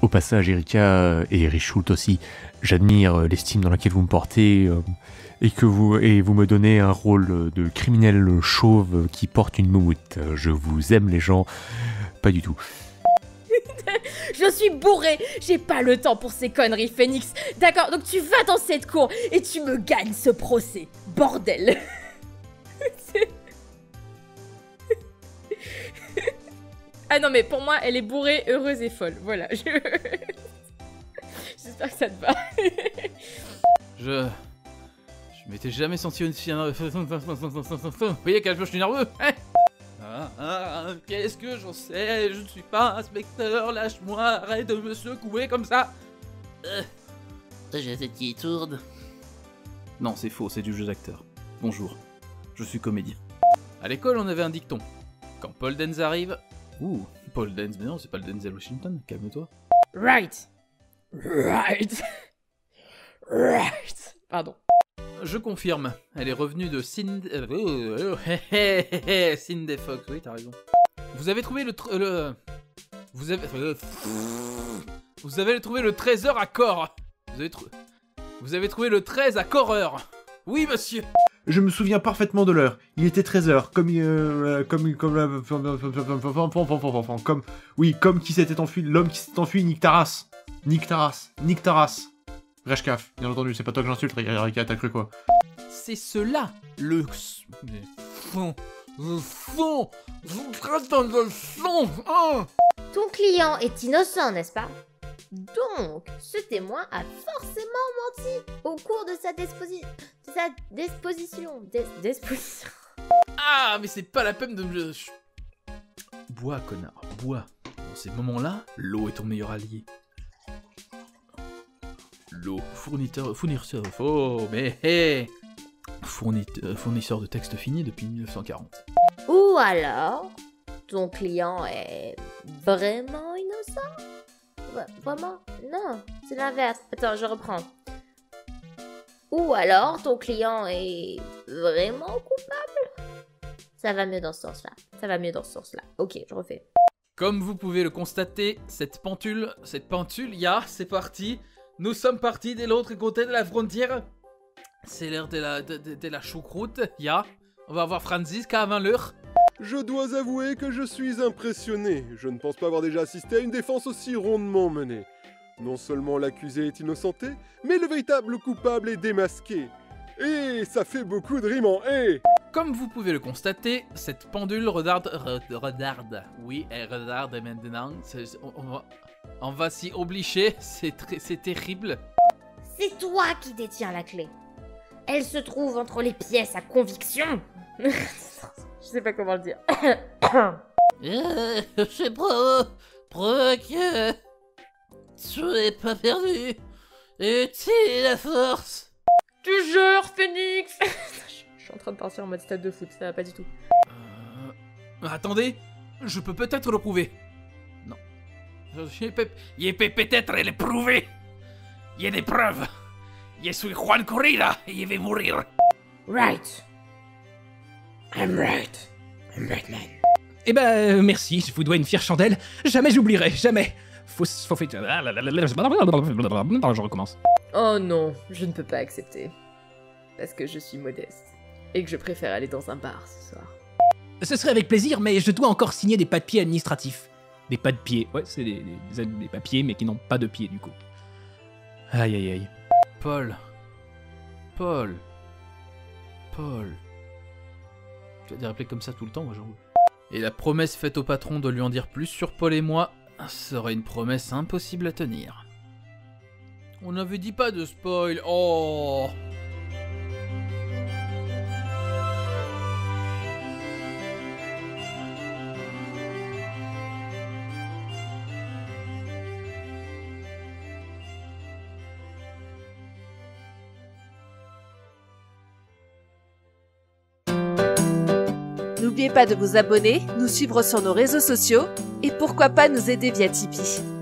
Au passage, Erika et Richult aussi, j'admire l'estime dans laquelle vous me portez euh, et que vous et vous me donnez un rôle de criminel chauve qui porte une moumoute. Je vous aime les gens, pas du tout. Je suis bourré, j'ai pas le temps pour ces conneries, Phoenix. D'accord, donc tu vas dans cette cour et tu me gagnes ce procès. Bordel. ah non, mais pour moi, elle est bourrée, heureuse et folle. Voilà. je- J'espère que ça te va. Je. Je m'étais jamais senti aussi. Vous voyez quel je suis nerveux hein Ah, ah, Qu'est-ce que j'en sais? Je ne suis pas inspecteur, lâche-moi, arrête de me secouer comme ça Euh, J'ai cette qui tourne. Non, c'est faux, c'est du jeu d'acteur. Bonjour, je suis comédien. À l'école, on avait un dicton. Quand Paul Denz arrive. Ouh, Paul Denz, mais non, c'est pas le Denzel Washington, calme-toi. Right. Right. Right. Pardon. Je confirme, elle est revenue de Cindy... euh, Cindy Fox, oui, t'as raison. Vous avez trouvé le... tr- le... Vous avez... euh, Vous avez trouvé le trésor à corps Vous avez, trou- Vous avez trouvé le 13 à corps Oui, monsieur Je me souviens parfaitement de l'heure. Il était 13h, comme euh, comme comme la- comme oui, comme qui s'était enfui, l'homme qui s'est enfui, Nick Taras. Nick Taras, Nick Taras. Reshkaf, bien entendu, c'est pas toi que j'insulte, Rika, t'as cru quoi? C'est cela, le... fond... Le fond... Je dans le fond hein. Ton client est innocent, n'est-ce pas? Donc, ce témoin a forcément menti au cours de sa, disposi- de sa disposition. Des- disposition. Ah, mais c'est pas la peine de me... Bois, connard, bois. Dans ces moments-là, l'eau est ton meilleur allié. L'eau, fournisseur, fournisseur, oh, mais hé Fournit- euh, Fournisseur de textes finis depuis 1940. Ou alors, ton client est vraiment Vra- Vraiment? Non, c'est l'inverse. Attends, je reprends. Ou alors, ton client est vraiment coupable? Ça va mieux dans ce sens-là. Ça va mieux dans ce sens-là. Ok, je refais. Comme vous pouvez le constater, cette pentule, cette pentule, ya, c'est parti. Nous sommes partis de l'autre côté de la frontière. C'est l'heure de la, de, la choucroute, ya. On va voir Franziska avant l'heure. Je dois avouer que je suis impressionné. Je ne pense pas avoir déjà assisté à une défense aussi rondement menée. Non seulement l'accusé est innocenté, mais le véritable coupable est démasqué. Et ça fait beaucoup de rimes en et. Comme vous pouvez le constater, cette pendule regarde, re- regarde, oui, elle regarde maintenant. C'est- On, va, on va s'y obliger, c'est très- c'est terrible. C'est toi qui détiens la clé. Elle se trouve entre les pièces à conviction. Je sais pas comment le dire. Euh, je pro, pro que tu n'es pas perdu. Utilise la force. Tu jures, Phoenix Je suis en train de partir en mode stade de foot, ça va pas du tout. Euh, attendez, je peux peut-être le prouver. Non. Je peux- Il peut peut-être le prouver. Il y a des preuves. Je suis Juan Corrida et je vais mourir. Right. I'm right. I'm Batman. Eh ben, euh, merci, je vous dois une fière chandelle. Jamais j'oublierai, jamais. Faut. Je recommence. Oh non, je ne peux pas accepter. Parce que je suis modeste. Et que je préfère aller dans un bar ce soir. Ce serait avec plaisir, mais je dois encore signer des pas de pied administratifs. Des pas de pied, ouais, c'est des, des- des papiers, mais qui n'ont pas de pied du coup. Aïe aïe aïe. Paul. Paul. Paul. Tu vas dire appeler comme ça tout le temps, moi j'en. Et la promesse faite au patron de lui en dire plus sur Paul et moi serait une promesse impossible à tenir. On n'avait dit pas de spoil. Oh N'oubliez pas de vous abonner, nous suivre sur nos réseaux sociaux et pourquoi pas nous aider via Tipeee.